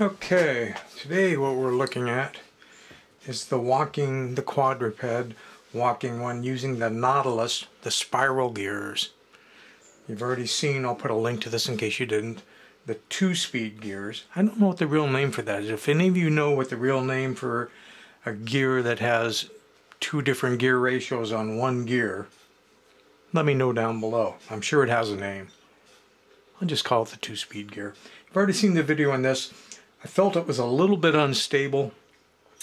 Okay, today what we're looking at is the walking, the quadruped, walking one using the Nautilus, the spiral gears. You've already seen, I'll put a link to this in case you didn't, the two-speed gears. I don't know what the real name for that is. If any of you know what the real name for a gear that has two different gear ratios on one gear, let me know down below. I'm sure it has a name. I'll just call it the two-speed gear. You've already seen the video on this. I felt it was a little bit unstable.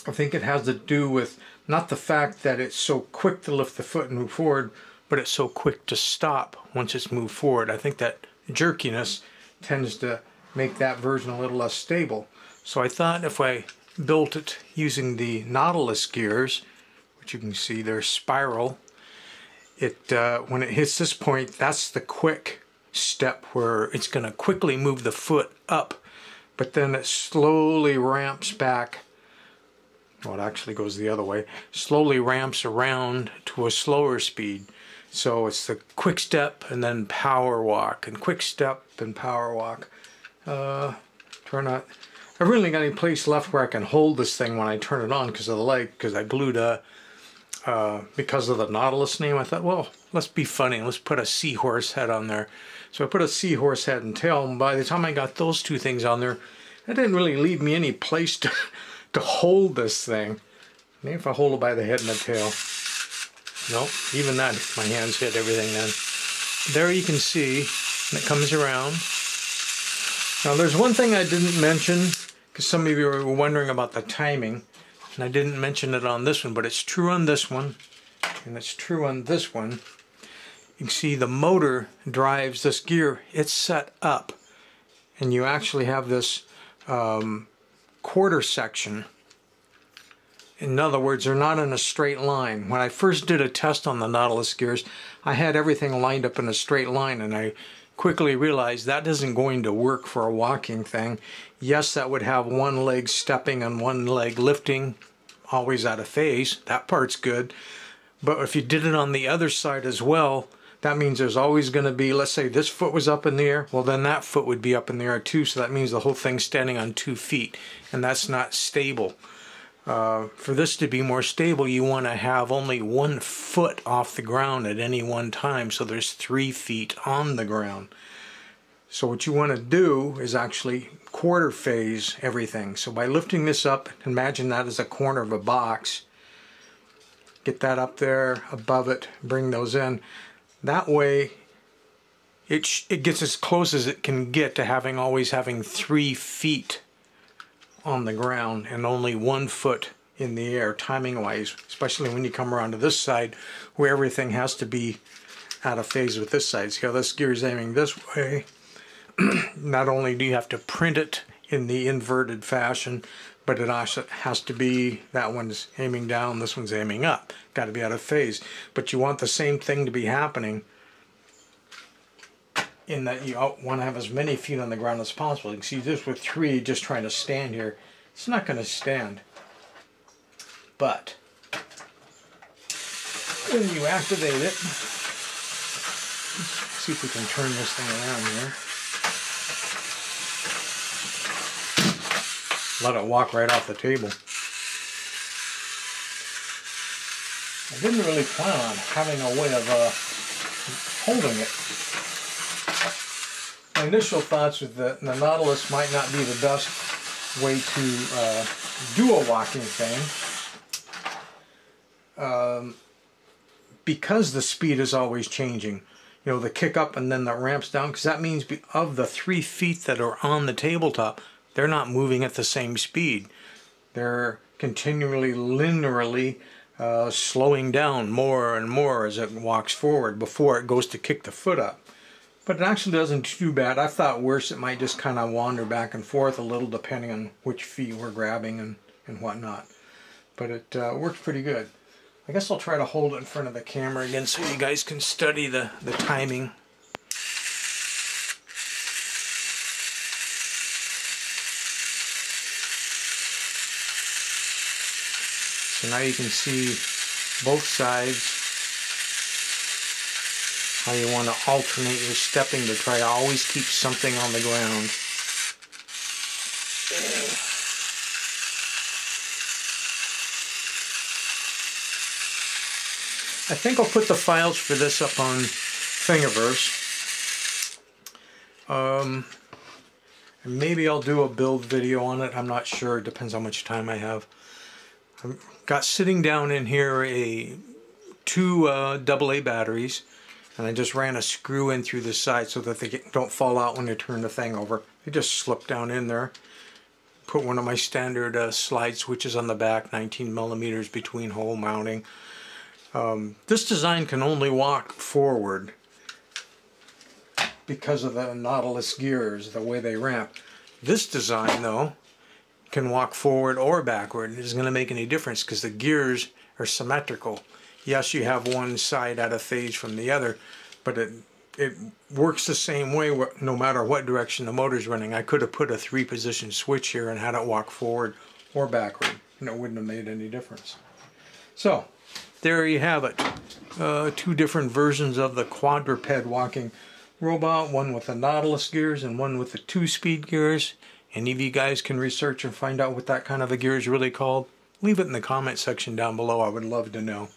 I think it has to do with not the fact that it's so quick to lift the foot and move forward, but it's so quick to stop once it's moved forward. I think that jerkiness tends to make that version a little less stable. So I thought if I built it using the Nautilus gears, which you can see they're spiral, it uh, when it hits this point, that's the quick step where it's going to quickly move the foot up but then it slowly ramps back. Well it actually goes the other way. Slowly ramps around to a slower speed. So it's the quick step and then power walk and quick step and power walk. Uh, try not I really got any place left where I can hold this thing when I turn it on because of the light because I glued a uh, because of the Nautilus name I thought well let's be funny let's put a seahorse head on there so I put a seahorse head and tail, and by the time I got those two things on there, that didn't really leave me any place to, to hold this thing. Maybe if I hold it by the head and the tail. Nope, even that, my hands hit everything then. There you can see, it comes around. Now there's one thing I didn't mention, because some of you were wondering about the timing, and I didn't mention it on this one, but it's true on this one, and it's true on this one you can see the motor drives this gear. It's set up and you actually have this um, quarter section. In other words, they're not in a straight line. When I first did a test on the Nautilus gears, I had everything lined up in a straight line and I quickly realized that isn't going to work for a walking thing. Yes, that would have one leg stepping and one leg lifting, always out of phase. That part's good. But if you did it on the other side as well, that means there's always going to be, let's say this foot was up in the air, well then that foot would be up in the air too, so that means the whole thing's standing on two feet, and that's not stable. Uh, for this to be more stable, you want to have only one foot off the ground at any one time, so there's three feet on the ground. So what you want to do is actually quarter phase everything. So by lifting this up, imagine that as a corner of a box, get that up there above it, bring those in. That way, it, it gets as close as it can get to having always having three feet on the ground and only one foot in the air timing wise especially when you come around to this side where everything has to be out of phase with this side. See how this gear is aiming this way. Not only do you have to print it in the inverted fashion but it also has to be that one's aiming down this one's aiming up. Got to be out of phase. But you want the same thing to be happening in that you want to have as many feet on the ground as possible you can see this with three just trying to stand here it's not going to stand but when you activate it see if we can turn this thing around here let it walk right off the table. I didn't really plan on having a way of uh, holding it. My initial thoughts with the, the Nautilus might not be the best way to uh, do a walking thing. Um, because the speed is always changing. You know, the kick up and then the ramps down, because that means of the three feet that are on the tabletop, they're not moving at the same speed. They're continually linearly uh, slowing down more and more as it walks forward before it goes to kick the foot up. But it actually doesn't too bad. I thought worse it might just kind of wander back and forth a little depending on which feet we're grabbing and, and whatnot. But it uh, works pretty good. I guess I'll try to hold it in front of the camera again so you guys can study the, the timing. So now you can see both sides how you want to alternate your stepping to try to always keep something on the ground. I think I'll put the files for this up on Thingiverse. Um, maybe I'll do a build video on it. I'm not sure. It depends how much time I have. I've got sitting down in here a two uh, AA batteries and I just ran a screw in through the side so that they get, don't fall out when you turn the thing over. They just slip down in there. Put one of my standard uh, slide switches on the back, 19 millimeters between hole mounting. Um, this design can only walk forward because of the Nautilus gears, the way they ramp. This design, though, can walk forward or backward. It isn't going to make any difference because the gears are symmetrical. Yes, you have one side out of phase from the other, but it it works the same way no matter what direction the motor's running. I could have put a three position switch here and had it walk forward or backward and it wouldn't have made any difference. So there you have it. Uh, two different versions of the quadruped walking robot, one with the Nautilus gears and one with the two-speed gears. Any of you guys can research and find out what that kind of a gear is really called? Leave it in the comment section down below. I would love to know.